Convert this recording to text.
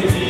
Brasil.